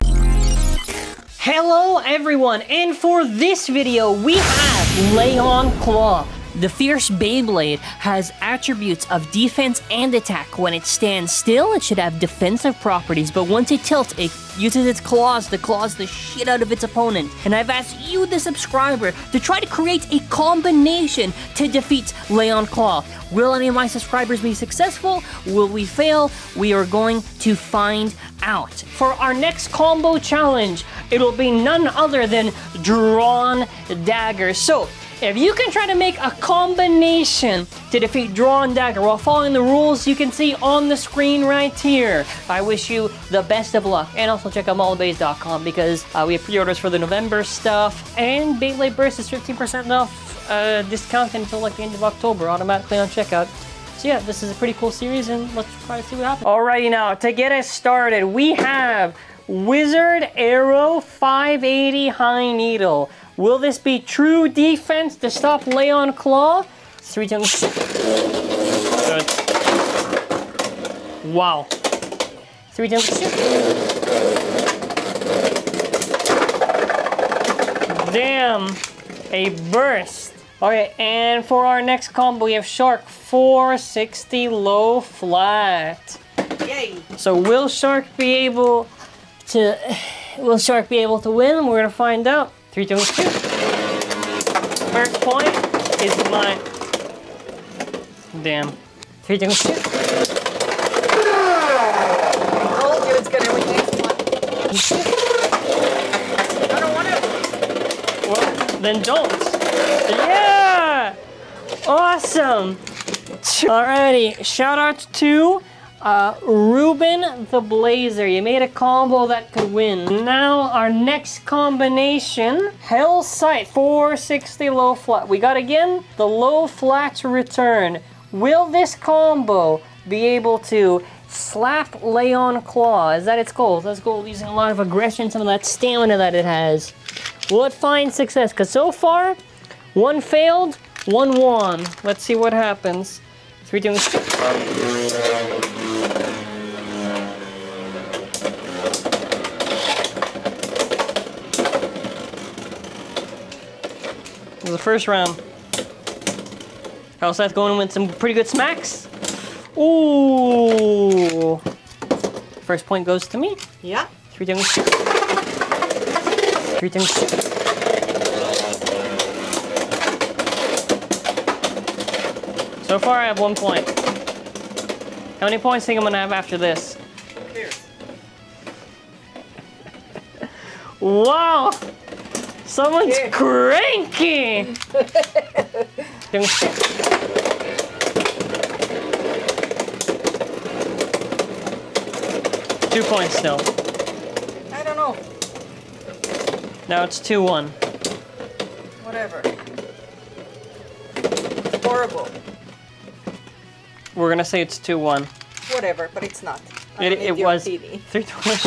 disclaimer. Hello everyone, and for this video we have Leon Claw. The Fierce Beyblade has attributes of defense and attack. When it stands still, it should have defensive properties, but once it tilts, it uses its claws to claws the shit out of its opponent. And I've asked you, the subscriber, to try to create a combination to defeat Leon Claw. Will any of my subscribers be successful? Will we fail? We are going to find out. For our next combo challenge, it'll be none other than Dran Dagger. So, if you can try to make a combination to defeat Dran Dagger while following the rules you can see on the screen right here, I wish you the best of luck. And also check out mallofbeys.com because uh, we have pre-orders for the November stuff. And Beyblade Burst is 15% off uh, discount until like the end of October, automatically on checkout. So yeah, this is a pretty cool series and let's try to see what happens. Alrighty now, to get us started, we have Wizard Arrow 580 High Needle. Will this be true defense to stop Leon Claw? Three times. Good. Wow. Three times. Damn. A burst. Okay, and for our next combo, we have Shark 460 low flat. Yay! So will Shark be able to will Shark be able to win? We're gonna find out. Three, two, two. First point is mine. Damn. Three, two, two. I told gonna win next one. I don't want it. Well, then don't. Yeah! Awesome! Alrighty, shout out to uh, Ruben the Blazer. You made a combo that could win. Now, our next combination, Hell Sight 460 low flat. We got again the low flat return. Will this combo be able to slap Leon Claw? Is that its goal? That's goal using a lot of aggression, some of that stamina that it has. Will it find success? Because so far, one failed, one won. Let's see what happens. Three, two, This is the first round. That going with some pretty good smacks? Ooh. First point goes to me. Yeah. Three things. Three things. So far, I have one point. How many points think I'm gonna have after this? Wow! Someone's Here. cranky! Two points still. I don't know. Now it's 2 1. Whatever. Horrible. We're gonna say it's 2 1. Whatever, but it's not. I It, it was 3 2 1.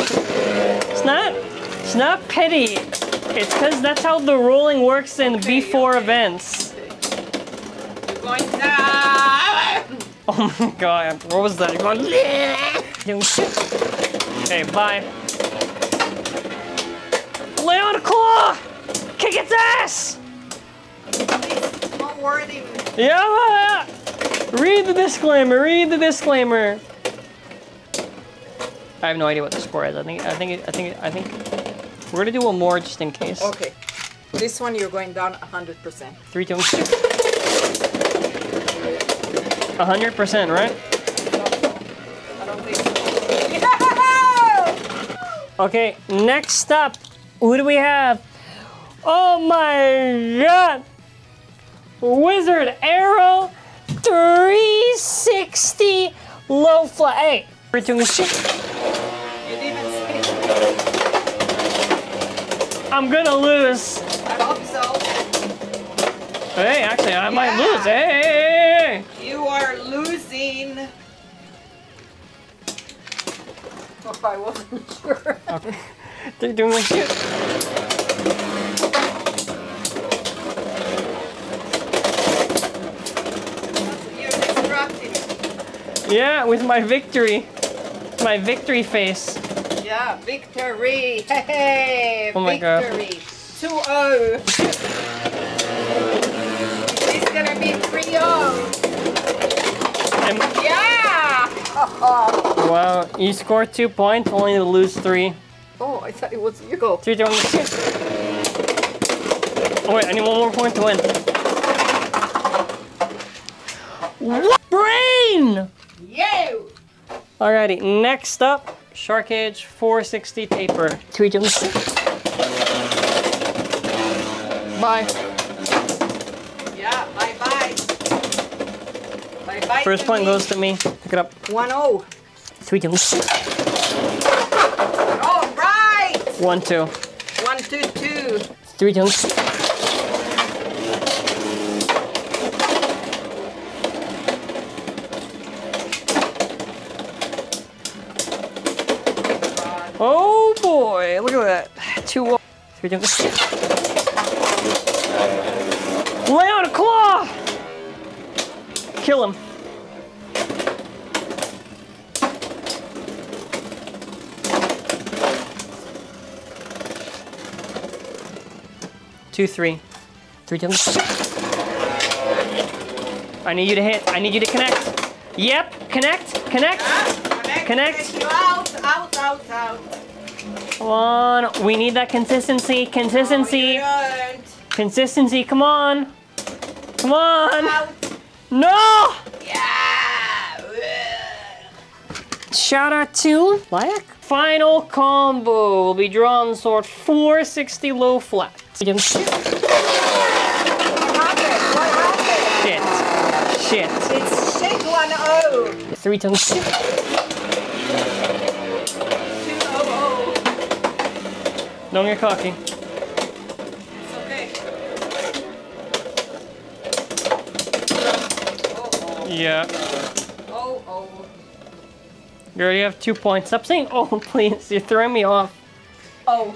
It's not, it's not petty. It's because that's how the rolling works in Okay, B4 okay. events. You're going down. Oh my god, what was that? You're going, okay, bye. Leon Claw! Kick its ass! Not wording. Yeah! Read the disclaimer, read the disclaimer. I have no idea what the score is. I think, I think, I think, I think we're gonna do one more just in case. Okay. This one you're going down 100%. Three, two, A hundred percent, right? I don't think so. Okay, next up, who do we have? Oh my god! Wizard Arrow 360 low flat. Hey, I'm gonna lose. I hope so. Hey, actually, I might lose. Hey, hey, hey, You are losing. Oh, I wasn't sure. hey. They're doing shit. Yeah, with my victory. My victory face. Yeah, victory! Hey, hey, Oh my God. victory! 2-0. Is gonna be 3-0? Yeah! wow, you scored two points, only to lose three. Oh, I thought it was you go. Three, two, one. Oh wait, I need one more point to win. What? Brain! You! Alrighty, next up, Shark Edge 460 paper. Three, two, one, go. Bye. Yeah, bye-bye. Bye-bye First to point me. goes to me. Pick it up. 1-0. Three, two, one, All right! one, two. 1-2-2. Three, two, one. Oh boy, look at that. Two, one. Three, two, one. Lay on a claw! Kill him. Two, three. Three. I need you to hit. I need you to connect. Yep, connect, connect. Connect. Out, out, out, out. Come on. We need that consistency. Consistency. Oh, you Consistency. Come on. Come on. Out. No! Yeah! Shout out to Black. Final combo will be Dran Sword 460 low flat. Shit. What happened? What happened? Shit. It's oh. shit 1-0. Three times. Don't get cocky. It's okay. Oh, Yeah. oh, oh, You already have two points. Stop saying, oh, please. You're throwing me off. oh.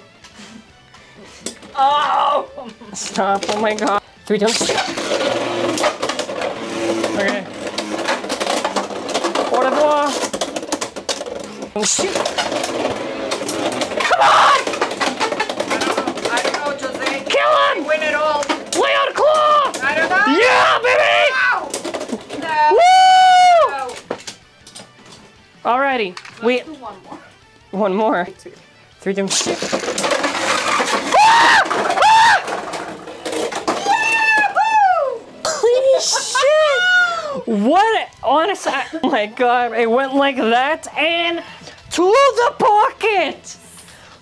Oh! Stop. Oh my god. Three times. Okay. Au revoir. Oh. Come on! Do one more. one more. Two. Three times. Holy shit! What? Honestly, I- oh my god, it went like that and to the pocket!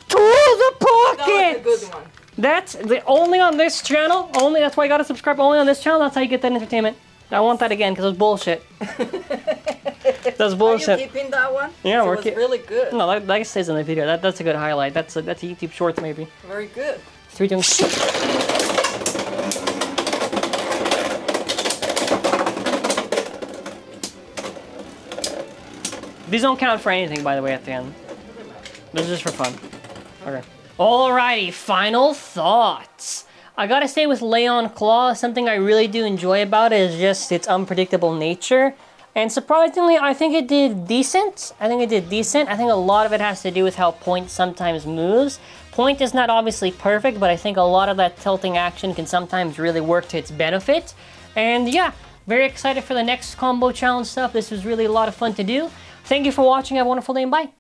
To the pocket! That was a good one. That's the only on this channel. Only that's why you gotta subscribe. Only on this channel. That's how you get that entertainment. I want that again because it's bullshit. That's Are you bullshit. keeping that one? Yeah, we're was keep- really good. No, that, that stays in the video. That, that's a good highlight. That's a, that's a YouTube short maybe. Very good. Three times. These don't count for anything, by the way, at the end. This is just for fun. Okay. Alrighty, final thoughts. I gotta say with Leon Claw, something I really do enjoy about it is just its unpredictable nature. And surprisingly, I think it did decent. I think it did decent. I think a lot of it has to do with how Point sometimes moves. Point is not obviously perfect, but I think a lot of that tilting action can sometimes really work to its benefit. And yeah, very excited for the next combo challenge stuff. This was really a lot of fun to do. Thank you for watching. Have a wonderful day and bye.